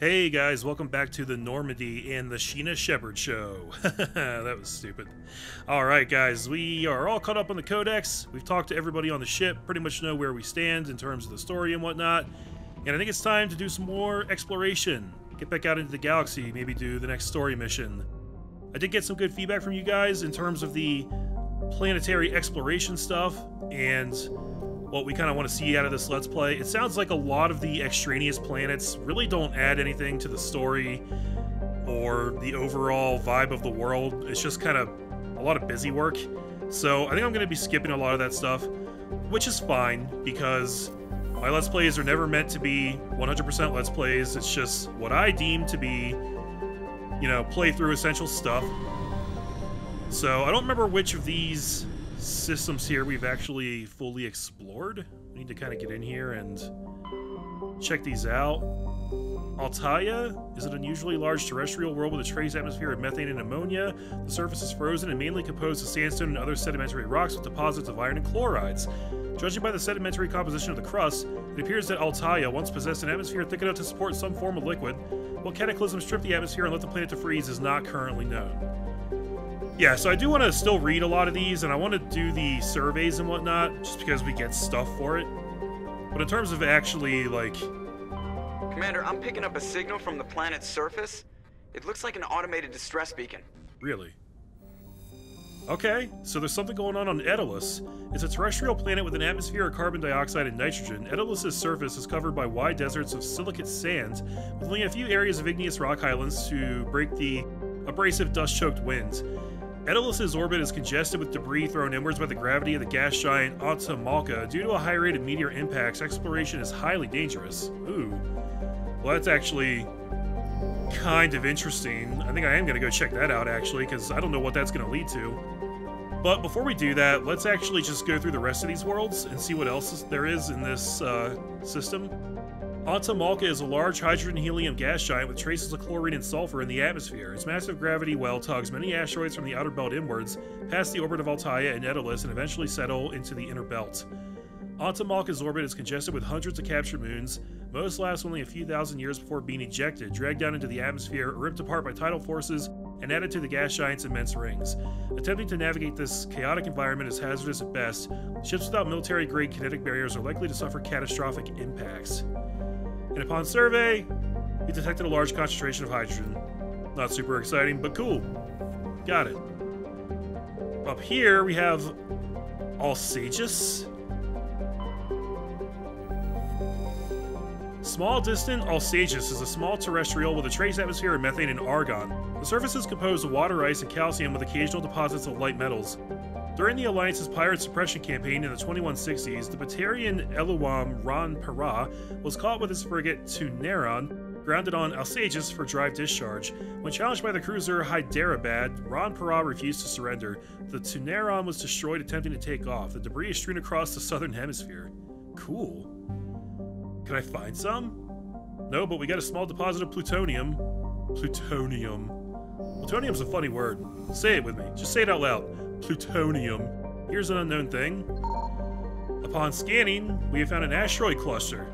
Hey guys, welcome back to the Normandy and the Sheena Shepard show. that was stupid. Alright guys, we are all caught up on the Codex. We've talked to everybody on the ship, pretty much know where we stand in terms of the story and whatnot. And I think it's time to do some more exploration. Get back out into the galaxy, maybe do the next story mission. I did get some good feedback from you guys in terms of the planetary exploration stuff and what we kind of want to see out of this Let's Play. It sounds like a lot of the extraneous planets really don't add anything to the story or the overall vibe of the world. It's just kind of a lot of busy work. So I think I'm going to be skipping a lot of that stuff, which is fine because my Let's Plays are never meant to be 100% Let's Plays. It's just what I deem to be, you know, playthrough essential stuff. So I don't remember which of these systems here we've actually fully explored. We need to kind of get in here and check these out. Altaia is an unusually large terrestrial world with a trace atmosphere of methane and ammonia. The surface is frozen and mainly composed of sandstone and other sedimentary rocks with deposits of iron and chlorides. Judging by the sedimentary composition of the crust, it appears that Altaia once possessed an atmosphere thick enough to support some form of liquid. What cataclysm stripped the atmosphere and left the planet to freeze is not currently known. Yeah, so I do want to still read a lot of these, and I want to do the surveys and whatnot, just because we get stuff for it. But in terms of actually, like... Commander, I'm picking up a signal from the planet's surface. It looks like an automated distress beacon. Really? Okay, so there's something going on on Edolus. It's a terrestrial planet with an atmosphere of carbon dioxide and nitrogen. Edolus's surface is covered by wide deserts of silicate sand, with only a few areas of igneous rock highlands to break the abrasive dust-choked winds. Edolus's orbit is congested with debris thrown inwards by the gravity of the gas giant Atamalka. Due to a high rate of meteor impacts, exploration is highly dangerous. Ooh. Well, that's actually kind of interesting. I think I am going to go check that out, actually, because I don't know what that's going to lead to. But before we do that, let's actually just go through the rest of these worlds and see what else there is in this uh, system. Atamalka is a large hydrogen-helium gas giant with traces of chlorine and sulfur in the atmosphere. Its massive gravity well tugs many asteroids from the outer belt inwards, past the orbit of Altaia and Edolus, and eventually settle into the inner belt. Atamalka's orbit is congested with hundreds of captured moons. Most last only a few thousand years before being ejected, dragged down into the atmosphere, ripped apart by tidal forces, and added to the gas giant's immense rings. Attempting to navigate this chaotic environment is hazardous at best. Ships without military-grade kinetic barriers are likely to suffer catastrophic impacts and upon survey, we detected a large concentration of hydrogen. Not super exciting, but cool. Got it. Up here, we have Alsages. Small distant Alsages is a small terrestrial with a trace atmosphere of methane and argon. The surface is composed of water ice and calcium with occasional deposits of light metals. During the Alliance's pirate suppression campaign in the 2160s, the Batarian Eluam Ran Para was caught with his frigate Tuneran, grounded on Alsages for drive discharge. When challenged by the cruiser Hyderabad, Ran Para refused to surrender. The Tuneran was destroyed attempting to take off. The debris is strewn across the southern hemisphere. Cool. Can I find some? No, but we got a small deposit of plutonium. Plutonium. Plutonium's a funny word. Say it with me. Just say it out loud plutonium. Here's an unknown thing. Upon scanning, we have found an asteroid cluster.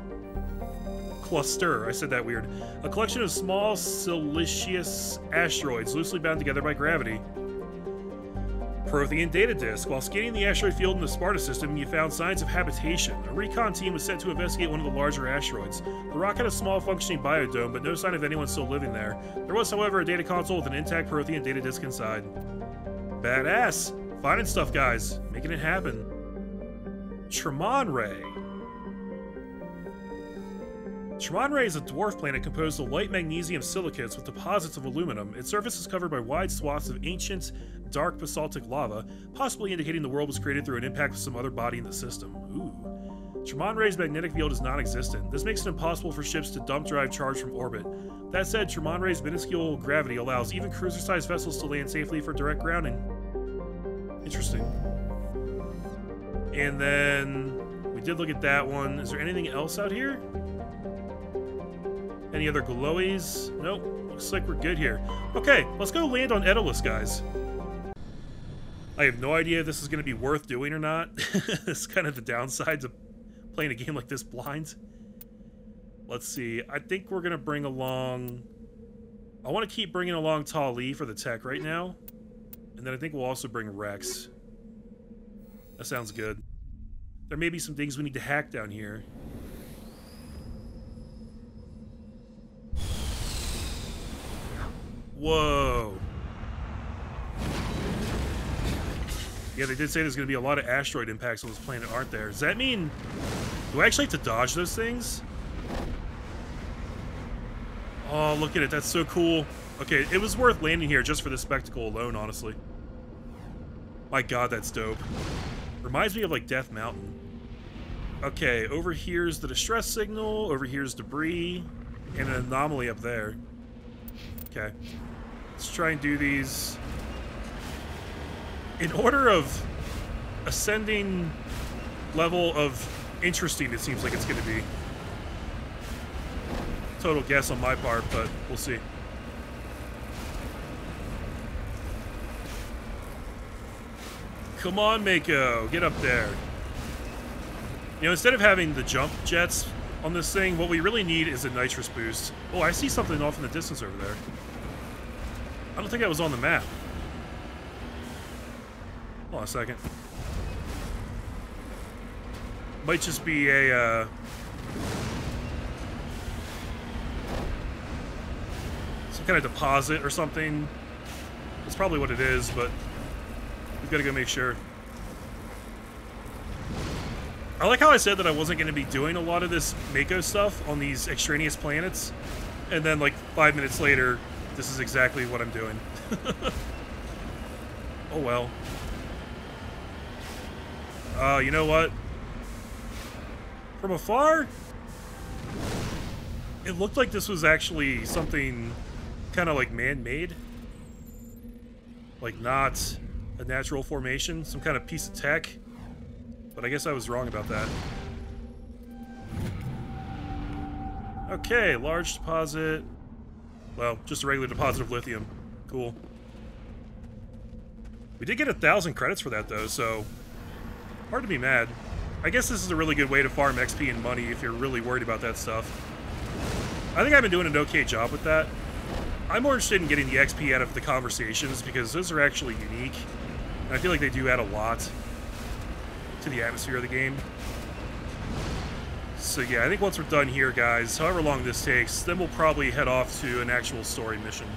Cluster, I said that weird. A collection of small siliceous asteroids loosely bound together by gravity. Prothean data disk. While scanning the asteroid field in the Sparta system, you found signs of habitation. A recon team was sent to investigate one of the larger asteroids. The rock had a small functioning biodome, but no sign of anyone still living there. There was, however, a data console with an intact Prothean data disk inside. Badass. Finding stuff, guys. Making it happen. Tremon Ray. Tremon Ray is a dwarf planet composed of light magnesium silicates with deposits of aluminum. Its surface is covered by wide swaths of ancient, dark basaltic lava, possibly indicating the world was created through an impact with some other body in the system. Ooh. Tremon Ray's magnetic field is non-existent. This makes it impossible for ships to dump drive charge from orbit. That said, Tremon Ray's minuscule gravity allows even cruiser-sized vessels to land safely for direct grounding. Interesting. And then we did look at that one. Is there anything else out here? Any other glowies? Nope. Looks like we're good here. Okay, let's go land on Edolus, guys. I have no idea if this is going to be worth doing or not. It's kind of the downsides of playing a game like this blind. Let's see. I think we're going to bring along... I want to keep bringing along Tali for the tech right now. And then I think we'll also bring Wrex. That sounds good. There may be some things we need to hack down here. Whoa. Yeah, they did say there's going to be a lot of asteroid impacts on this planet, aren't there? Does that mean... Do I actually have to dodge those things? Oh, look at it. That's so cool. Okay, it was worth landing here just for the spectacle alone, honestly. My god, that's dope. Reminds me of, like, Death Mountain. Okay, over here's the distress signal, over here's debris, and an anomaly up there. Okay. Let's try and do these in order of ascending level of interesting it seems like it's going to be. Total guess on my part, but we'll see. Come on, Mako. Get up there. You know, instead of having the jump jets on this thing, what we really need is a nitrous boost. Oh, I see something off in the distance over there. I don't think that was on the map. Hold on a second. Might just be a, uh... Some kind of deposit or something. That's probably what it is, but... We've got to go make sure. I like how I said that I wasn't going to be doing a lot of this Mako stuff on these extraneous planets. And then, like, five minutes later, this is exactly what I'm doing. oh well. Uh, you know what? From afar, it looked like this was actually something kind of like man-made. Like not a natural formation, some kind of piece of tech. But I guess I was wrong about that. Okay, large deposit. Well, just a regular deposit of lithium. Cool. We did get a thousand credits for that, though, so... Hard to be mad. I guess this is a really good way to farm XP and money if you're really worried about that stuff. I think I've been doing an okay job with that. I'm more interested in getting the XP out of the conversations because those are actually unique. And I feel like they do add a lot to the atmosphere of the game. So yeah, I think once we're done here, guys, however long this takes, then we'll probably head off to an actual story mission.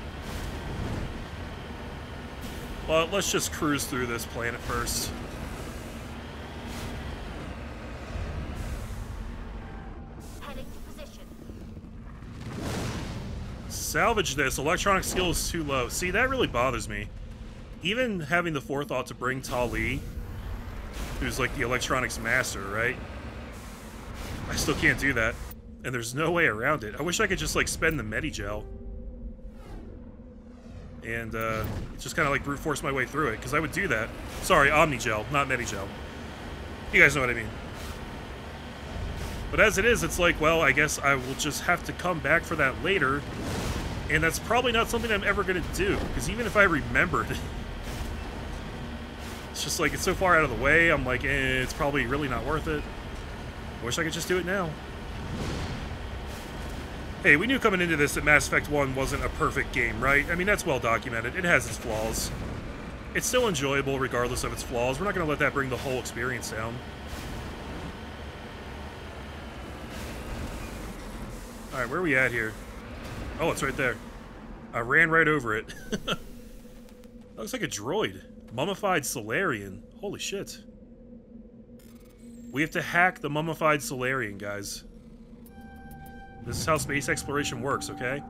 Well, let's just cruise through this planet first. Salvage this. Electronic skill is too low. See, that really bothers me. Even having the forethought to bring Tali, who's like the electronics master, right? I still can't do that. And there's no way around it. I wish I could just, like, spend the Medigel. And, uh, just kind of, like, brute force my way through it, because I would do that. Sorry, Omnigel, not Medigel. You guys know what I mean. But as it is, it's like, well, I guess I will just have to come back for that later. And that's probably not something I'm ever going to do, because even if I remembered... it's just like, it's so far out of the way, I'm like, eh, it's probably really not worth it. Wish I could just do it now. Hey, we knew coming into this that Mass Effect 1 wasn't a perfect game, right? I mean, that's well documented. It has its flaws. It's still enjoyable regardless of its flaws. We're not going to let that bring the whole experience down. Alright, where are we at here? Oh, it's right there. I ran right over it. looks like a droid. Mummified Salarian. Holy shit. We have to hack the mummified Salarian, guys. This is how space exploration works, okay?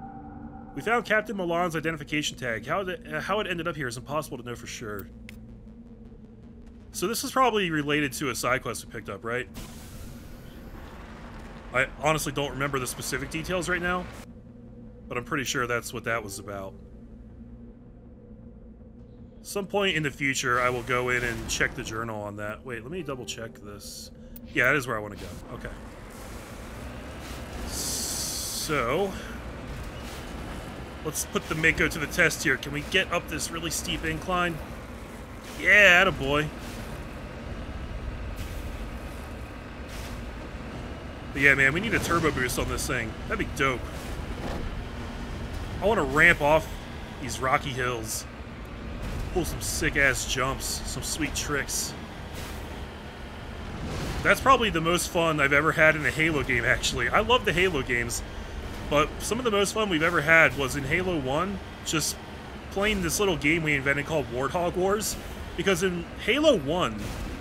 We found Captain Milan's identification tag. How it, uh, how it ended up here is impossible to know for sure. So this is probably related to a side quest we picked up, right? I honestly don't remember the specific details right now, but I'm pretty sure that's what that was about. Some point in the future, I will go in and check the journal on that. Wait, let me double check this. Yeah, that is where I want to go. Okay. So, let's put the Mako to the test here. Can we get up this really steep incline? Yeah, boy. But yeah, man, we need a turbo boost on this thing. That'd be dope. I want to ramp off these rocky hills. Pull some sick-ass jumps, some sweet tricks. That's probably the most fun I've ever had in a Halo game, actually. I love the Halo games, but some of the most fun we've ever had was in Halo 1, just playing this little game we invented called Warthog Wars. Because in Halo 1,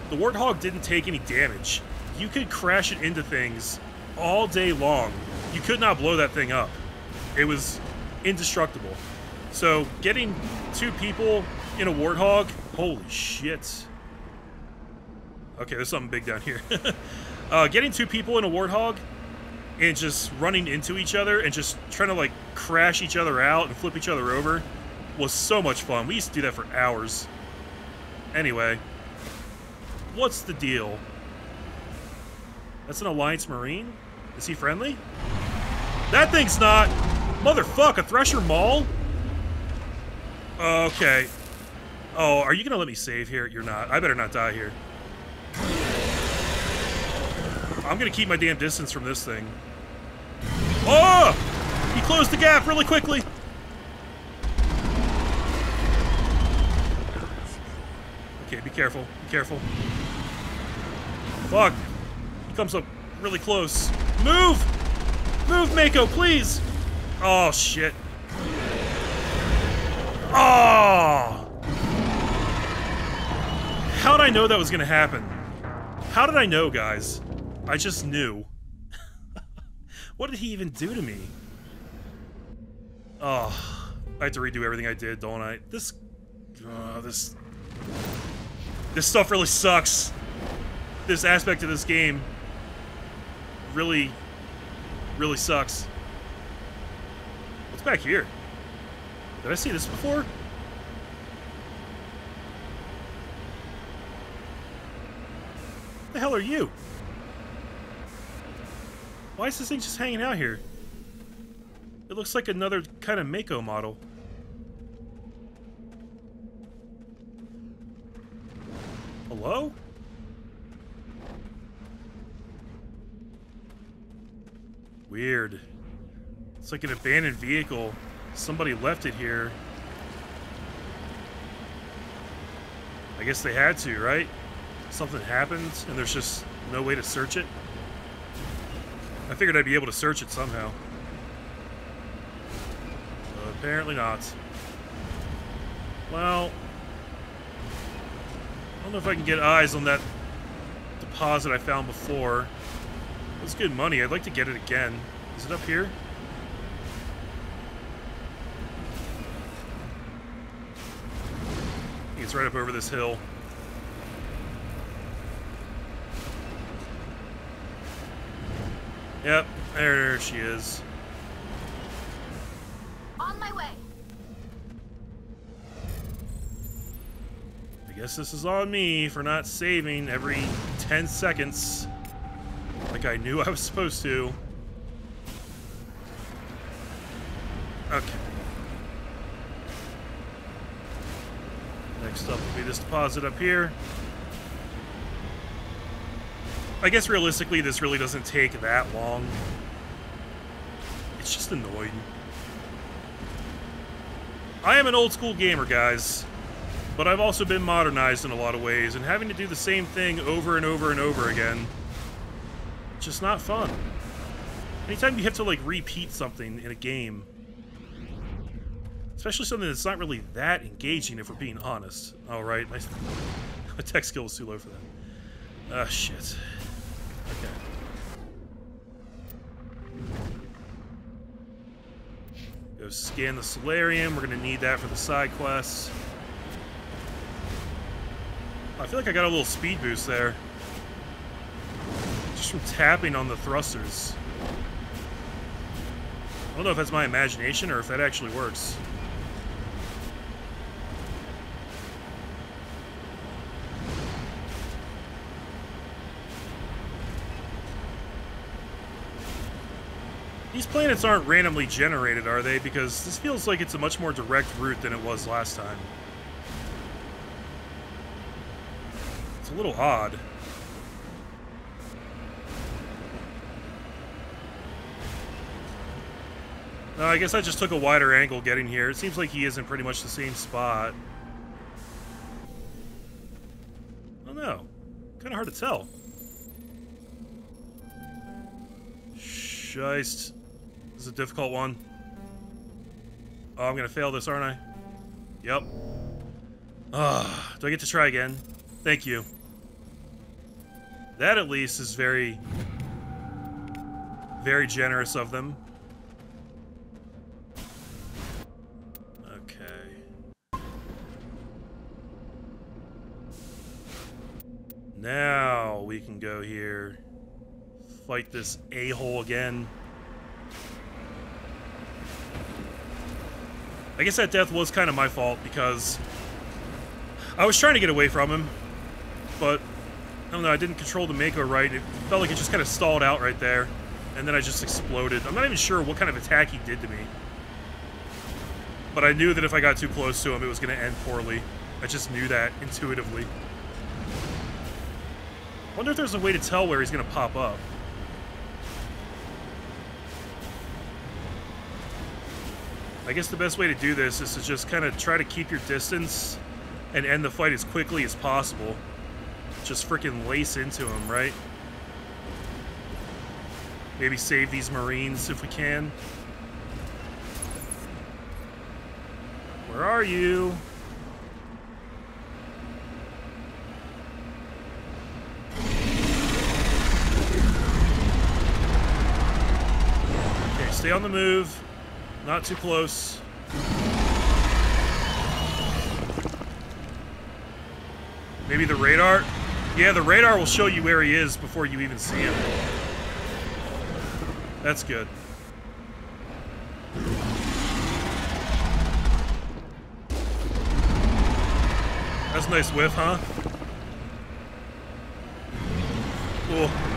the Warthog didn't take any damage. You could crash it into things all day long. You could not blow that thing up. It was indestructible. So getting two people in a Warthog, holy shit. Okay, there's something big down here. uh, getting two people in a Warthog and just running into each other and just trying to like crash each other out and flip each other over was so much fun. We used to do that for hours. Anyway, what's the deal? That's an Alliance Marine? Is he friendly? That thing's not! Motherfuck, a Thresher Maw? Okay. Oh, are you gonna let me save here? You're not. I better not die here. I'm gonna keep my damn distance from this thing. Oh! He closed the gap really quickly! Okay, be careful. Be careful. Fuck. He comes up really close. Move! Move, Mako, please! Oh, shit. Oh! How did I know that was gonna happen? How did I know, guys? I just knew. what did he even do to me? Oh, I have to redo everything I did, don't I? This, uh, this, this stuff really sucks. This aspect of this game really, really sucks. What's back here? Did I see this before? the hell are you? Why is this thing just hanging out here? It looks like another kind of Mako model. Hello? Weird. It's like an abandoned vehicle. Somebody left it here. I guess they had to, right? Something happened and there's just no way to search it. I figured I'd be able to search it somehow. But apparently not. Well, I don't know if I can get eyes on that deposit I found before. Was good money. I'd like to get it again. Is it up here? It's right up over this hill. Yep, there she is. On my way. I guess this is on me for not saving every 10 seconds. Like I knew I was supposed to. Okay. Next up this deposit up here. I guess realistically, this really doesn't take that long. It's just annoying. I am an old school gamer, guys, but I've also been modernized in a lot of ways, and having to do the same thing over and over and over again, just not fun. Anytime you have to, like, repeat something in a game, especially something that's not really that engaging, if we're being honest. All right, my, my tech skill is too low for that. Ah, shit. Okay. Go scan the Salarian. We're going to need that for the side quests. I feel like I got a little speed boost there. Just from tapping on the thrusters. I don't know if that's my imagination or if that actually works. These planets aren't randomly generated, are they? Because this feels like it's a much more direct route than it was last time. It's a little odd. Uh, I guess I just took a wider angle getting here. It seems like he is in pretty much the same spot. Oh, I don't know. Kind of hard to tell. Just this is a difficult one. Oh, I'm gonna fail this, aren't I? Yep. Ah, do I get to try again? Thank you. That at least is very, very generous of them. Okay. Now we can go here. Fight this a-hole again. I guess that death was kind of my fault because I was trying to get away from him, but I don't know, I didn't control the Mako right. It felt like it just kind of stalled out right there, and then I just exploded. I'm not even sure what kind of attack he did to me. But I knew that if I got too close to him, it was going to end poorly. I just knew that intuitively. wonder if there's a way to tell where he's going to pop up. I guess the best way to do this is to just kind of try to keep your distance and end the fight as quickly as possible. Just freaking lace into him, right? Maybe save these Marines if we can. Where are you? Okay, stay on the move. Not too close. Maybe the radar? Yeah, the radar will show you where he is before you even see him. That's good. That's a nice whiff, huh? Cool.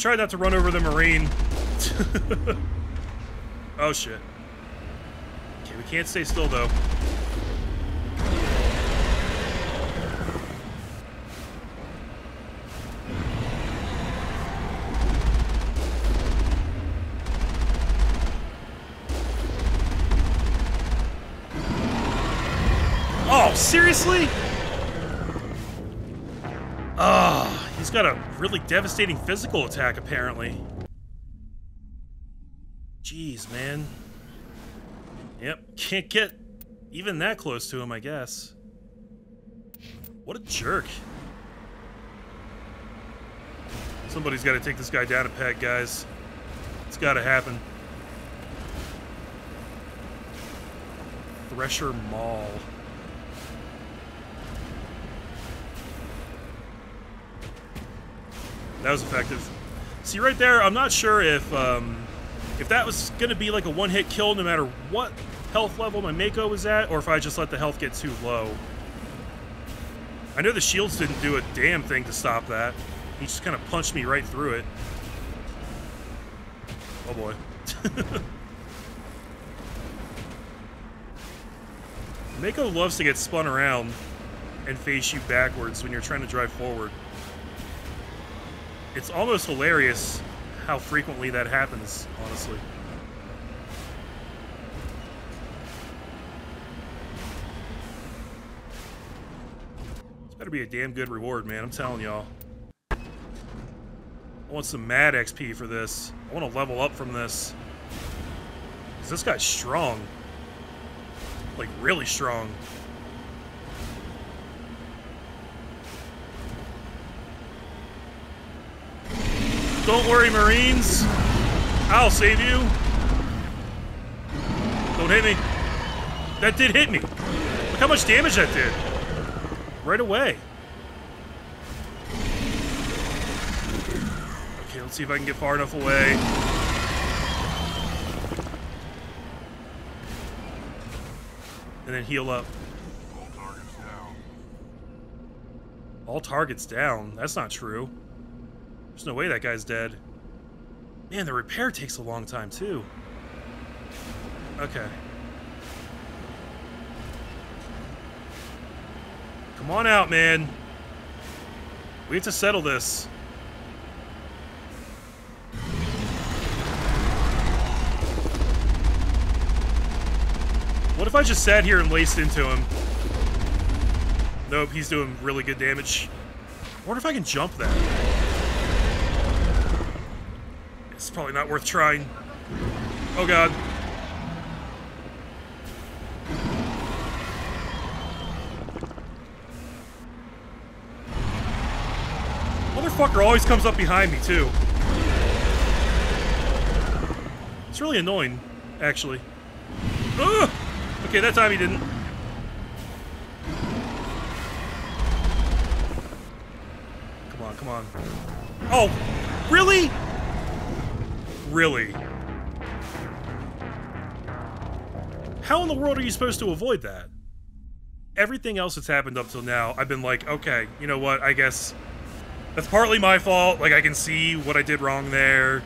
Just try not to run over the Marine. oh, shit. Okay, we can't stay still, though. Oh, seriously? Ah, oh, he's got a really devastating physical attack, apparently. Jeez, man. Yep, can't get even that close to him, I guess. What a jerk. Somebody's got to take this guy down a peg, guys. It's got to happen. Thresher Maw. That was effective. See, right there, I'm not sure if um, if that was going to be like a one-hit kill no matter what health level my Mako was at, or if I just let the health get too low. I know the shields didn't do a damn thing to stop that. He just kind of punched me right through it. Oh boy. Mako loves to get spun around and face you backwards when you're trying to drive forward. It's almost hilarious how frequently that happens, honestly. This better be a damn good reward, man. I'm telling y'all. I want some mad XP for this. I want to level up from this. Because this guy's strong. Like, really strong. Don't worry, Marines. I'll save you. Don't hit me. That did hit me. Look how much damage that did. Right away. Okay, let's see if I can get far enough away. And then heal up. All targets down. All targets down? That's not true. There's no way that guy's dead. Man, the repair takes a long time, too. Okay. Come on out, man. We have to settle this. What if I just sat here and laced into him? Nope, he's doing really good damage. I wonder if I can jump that. It's probably not worth trying. Oh god. Motherfucker always comes up behind me, too. It's really annoying, actually. Ugh! Okay, that time he didn't. Come on, come on. Oh, really? Really? How in the world are you supposed to avoid that? Everything else that's happened up till now, I've been like, okay, you know what, I guess that's partly my fault. Like, I can see what I did wrong there.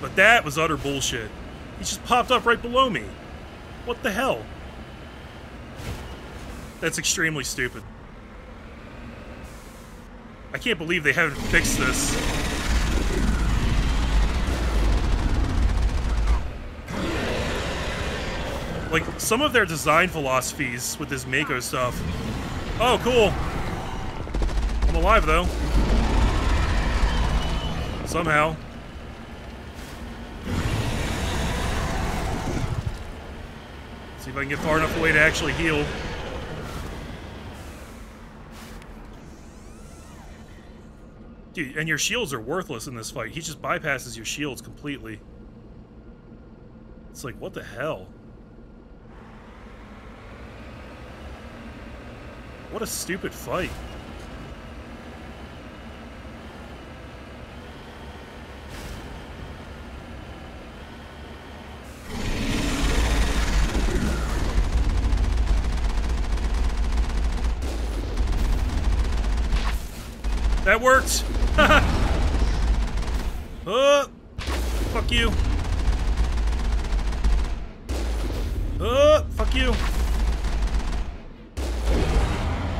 But that was utter bullshit. He just popped up right below me. What the hell? That's extremely stupid. I can't believe they haven't fixed this. Like, some of their design philosophies with this Mako stuff. Oh, cool. I'm alive, though. Somehow. See if I can get far enough away to actually heal. Dude, and your shields are worthless in this fight. He just bypasses your shields completely. It's like, what the hell? What a stupid fight. That worked! oh! Fuck you. Oh! Fuck you.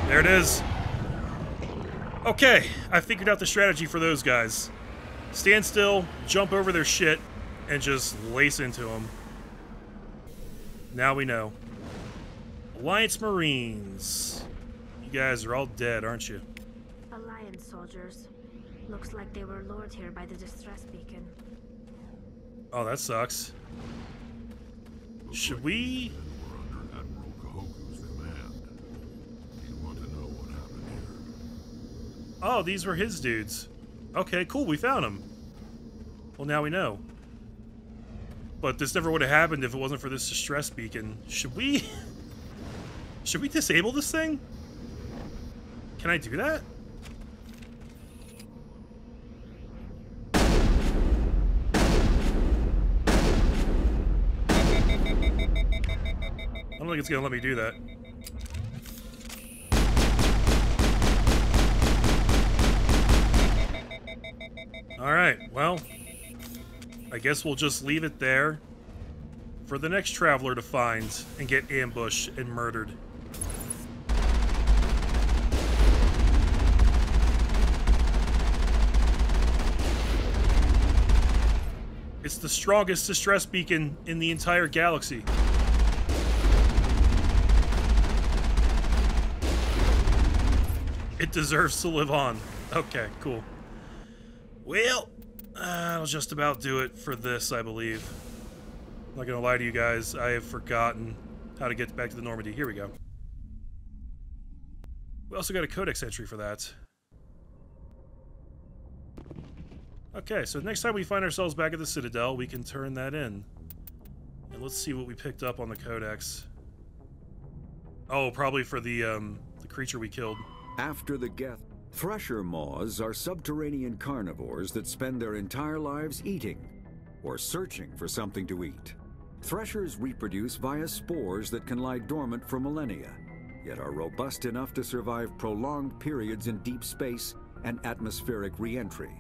There it is. Okay, I figured out the strategy for those guys. Stand still, jump over their shit, and just lace into them. Now we know. Alliance Marines. You guys are all dead, aren't you? Alliance soldiers. Looks like they were lured here by the distress beacon. Oh, that sucks. Should we... We're under Admiral Kahoku's command. You want to know what happened here? Oh, these were his dudes. Okay, cool, we found them. Well, now we know. But this never would have happened if it wasn't for this distress beacon. Should we... Should we disable this thing? Can I do that? I don't think it's gonna let me do that. Alright, well, I guess we'll just leave it there for the next traveler to find and get ambushed and murdered. It's the strongest distress beacon in the entire galaxy. It deserves to live on. Okay, cool. Well, that'll just about do it for this, I believe. I'm not gonna lie to you guys, I have forgotten how to get back to the Normandy. Here we go. We also got a codex entry for that. Okay, so next time we find ourselves back at the Citadel, we can turn that in. And let's see what we picked up on the codex. Oh, probably for the, um, the creature we killed. After the Geth, thresher maws are subterranean carnivores that spend their entire lives eating or searching for something to eat. Threshers reproduce via spores that can lie dormant for millennia, yet are robust enough to survive prolonged periods in deep space and atmospheric re-entry.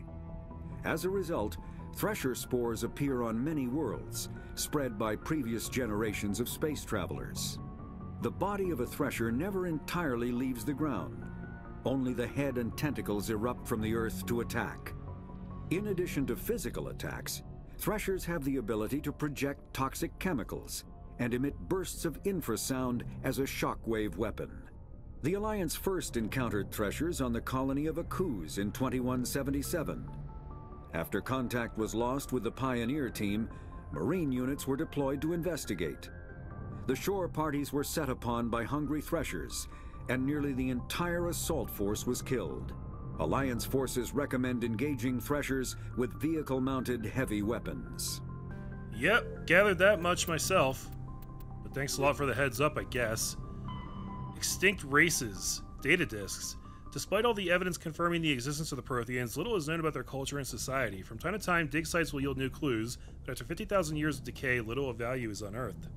As a result, thresher spores appear on many worlds, spread by previous generations of space travelers. The body of a thresher never entirely leaves the ground. Only the head and tentacles erupt from the Earth to attack. In addition to physical attacks, Threshers have the ability to project toxic chemicals and emit bursts of infrasound as a shockwave weapon. The Alliance first encountered Threshers on the colony of Akuz in 2177. After contact was lost with the Pioneer team, Marine units were deployed to investigate. The shore parties were set upon by hungry Threshers, and nearly the entire assault force was killed. Alliance forces recommend engaging Threshers with vehicle-mounted heavy weapons. Yep, gathered that much myself. But thanks a lot for the heads up, I guess. Extinct races, data disks. Despite all the evidence confirming the existence of the Protheans, little is known about their culture and society. From time to time, dig sites will yield new clues, but after 50,000 years of decay, little of value is unearthed.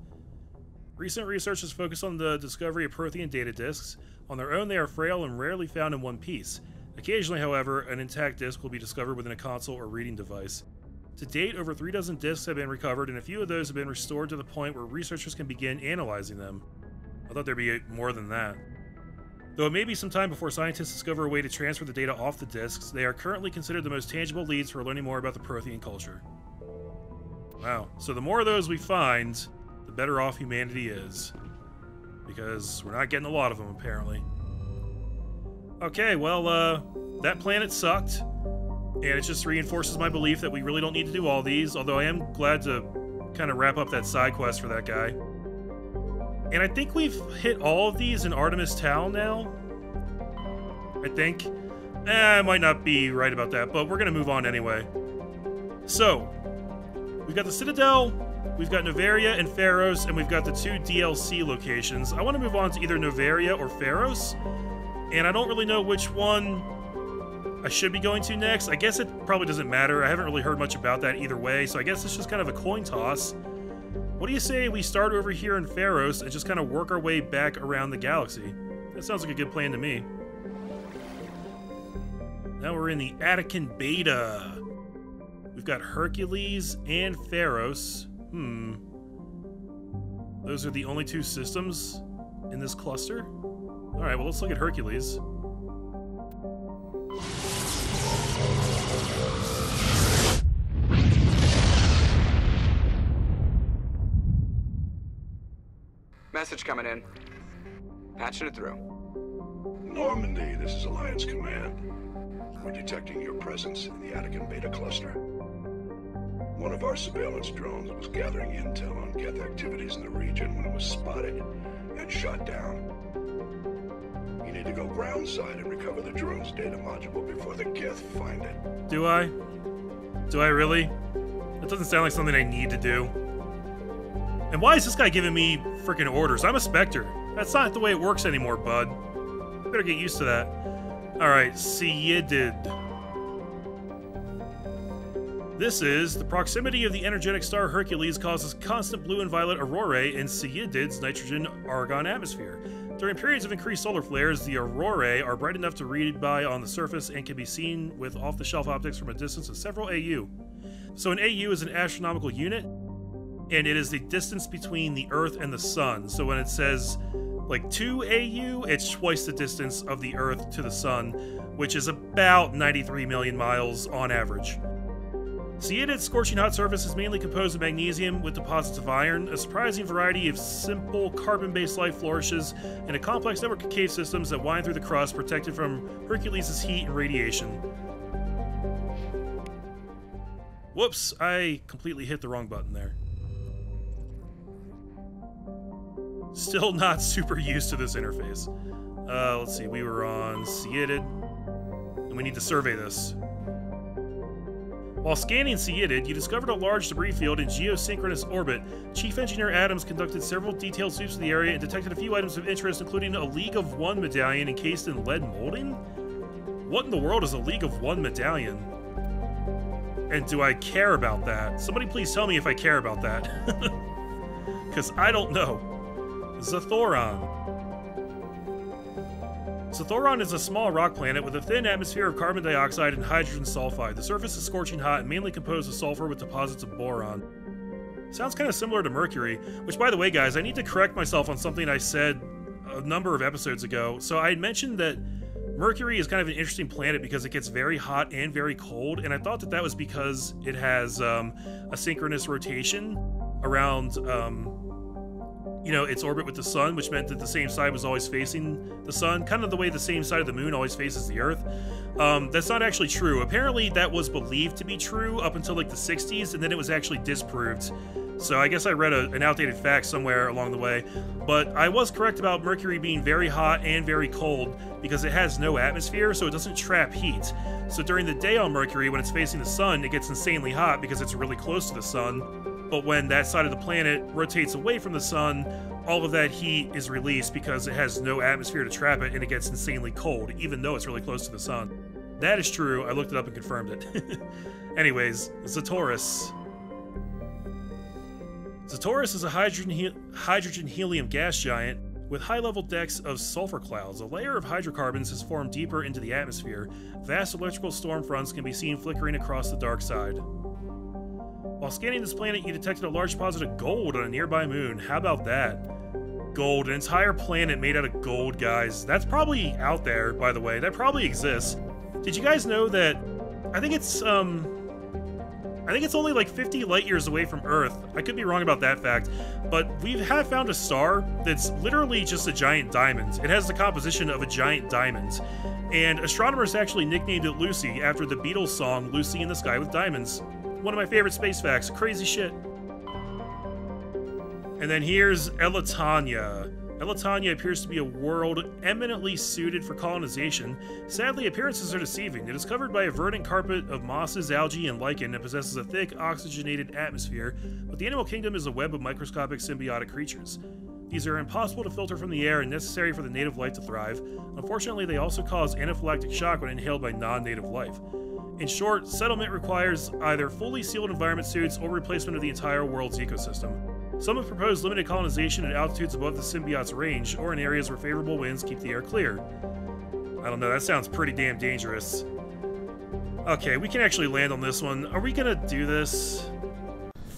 Recent research has focused on the discovery of Prothean data disks. On their own, they are frail and rarely found in one piece. Occasionally, however, an intact disk will be discovered within a console or reading device. To date, over three dozen disks have been recovered, and a few of those have been restored to the point where researchers can begin analyzing them. I thought there'd be more than that. Though it may be some time before scientists discover a way to transfer the data off the disks, they are currently considered the most tangible leads for learning more about the Prothean culture. Wow. So the more of those we find, the better off humanity is. Because we're not getting a lot of them, apparently. Okay, well, uh, that planet sucked. And it just reinforces my belief that we really don't need to do all these, although I am glad to kind of wrap up that side quest for that guy. And I think we've hit all of these in Artemis Tau now. I think. Eh, I might not be right about that, but we're going to move on anyway. So, we've got the Citadel, we've got Noveria and Feros, and we've got the two DLC locations. I want to move on to either Noveria or Feros, and I don't really know which one I should be going to next. I guess it probably doesn't matter. I haven't really heard much about that either way, so I guess it's just kind of a coin toss. What do you say we start over here in Feros and just kind of work our way back around the galaxy? That sounds like a good plan to me. Now we're in the Attican Beta. We've got Hercules and Feros. Hmm. Those are the only two systems in this cluster? Alright, well let's look at Hercules. Message coming in. Patching it through. Normandy, this is Alliance Command. We're detecting your presence in the Attican Beta cluster. One of our surveillance drones was gathering intel on Geth activities in the region when it was spotted and shot down. You need to go groundside and recover the drone's data module before the Geth find it. Do I? Do I really? That doesn't sound like something I need to do. And why is this guy giving me freaking orders? I'm a Spectre. That's not the way it works anymore, bud. Better get used to that. Alright, Seiyidid. This is the proximity of the energetic star Hercules causes constant blue and violet aurorae in Seiyidid's nitrogen argon atmosphere. During periods of increased solar flares, the aurorae are bright enough to read by on the surface and can be seen with off the shelf optics from a distance of several AU. So, an AU is an astronomical unit, and it is the distance between the Earth and the Sun. So, when it says like 2 AU, it's twice the distance of the Earth to the Sun, which is about 93 million miles on average. Seiyidid's scorching hot surface is mainly composed of magnesium with deposits of iron. A surprising variety of simple carbon-based life flourishes in a complex network of cave systems that wind through the crust, protected from Hercules' heat and radiation. Whoops, I completely hit the wrong button there. Still not super used to this interface. Uh, let's see, we were on Seiyidid, and we need to survey this. While scanning Seiyidid, you discovered a large debris field in geosynchronous orbit. Chief Engineer Adams conducted several detailed sweeps of the area and detected a few items of interest, including a League of One medallion encased in lead molding? What in the world is a League of One medallion? And do I care about that? Somebody please tell me if I care about that. Because I don't know. Zathoron. Zathoron is a small rock planet with a thin atmosphere of carbon dioxide and hydrogen sulfide. The surface is scorching hot and mainly composed of sulfur with deposits of boron. Sounds kind of similar to Mercury, which, by the way, guys, I need to correct myself on something I said a number of episodes ago. So I had mentioned that Mercury is kind of an interesting planet because it gets very hot and very cold, and I thought that that was because it has um, a synchronous rotation around, um, you know, its orbit with the sun, which meant that the same side was always facing the sun, kind of the way the same side of the moon always faces the Earth. Um, that's not actually true. Apparently, that was believed to be true up until like the 60s, and then it was actually disproved. So I guess I read a, an outdated fact somewhere along the way. But I was correct about Mercury being very hot and very cold because it has no atmosphere, so it doesn't trap heat. So during the day on Mercury, when it's facing the sun, it gets insanely hot because it's really close to the sun. But when that side of the planet rotates away from the sun, all of that heat is released because it has no atmosphere to trap it and it gets insanely cold, even though it's really close to the sun. That is true. I looked it up and confirmed it. Anyways, Zataurus. Zataurus is a hydrogen, he hydrogen helium gas giant with high level decks of sulfur clouds. A layer of hydrocarbons has formed deeper into the atmosphere. Vast electrical storm fronts can be seen flickering across the dark side. While scanning this planet, you detected a large deposit of gold on a nearby moon. How about that? Gold, an entire planet made out of gold, guys. That's probably out there, by the way. That probably exists. Did you guys know that? I think it's, um, I think it's only like 50 light years away from Earth. I could be wrong about that fact, but we have found a star that's literally just a giant diamond. It has the composition of a giant diamond. And astronomers actually nicknamed it Lucy after the Beatles song Lucy in the Sky with Diamonds. One of my favorite space facts. Crazy shit. And then here's Eletania. Eletania appears to be a world eminently suited for colonization. Sadly, appearances are deceiving. It is covered by a verdant carpet of mosses, algae, and lichen and possesses a thick, oxygenated atmosphere, but the animal kingdom is a web of microscopic symbiotic creatures. These are impossible to filter from the air and necessary for the native life to thrive. Unfortunately, they also cause anaphylactic shock when inhaled by non native life. In short, settlement requires either fully sealed environment suits or replacement of the entire world's ecosystem. Some have proposed limited colonization at altitudes above the symbiote's range, or in areas where favorable winds keep the air clear. I don't know, that sounds pretty damn dangerous. Okay, we can actually land on this one. Are we gonna do this?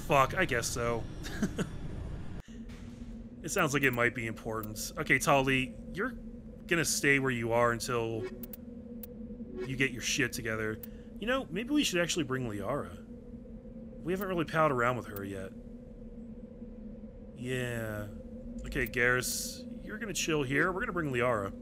Fuck, I guess so. it sounds like it might be important. Okay, Tali, you're gonna stay where you are until you get your shit together. You know, maybe we should actually bring Liara. We haven't really palled around with her yet. Yeah. Okay, Garrus, you're gonna chill here. We're gonna bring Liara.